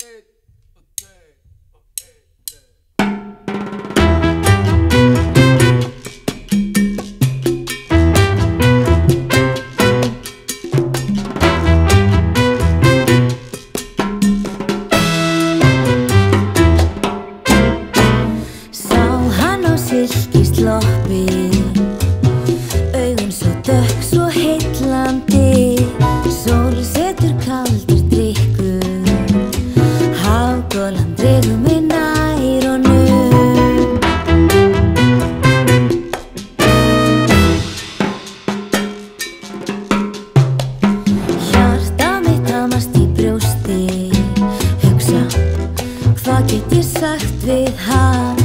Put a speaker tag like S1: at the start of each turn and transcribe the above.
S1: It dregur mig nær honum Hjarta mitt hamast í brjósti. Hugsa, hvað get ég sagt við hann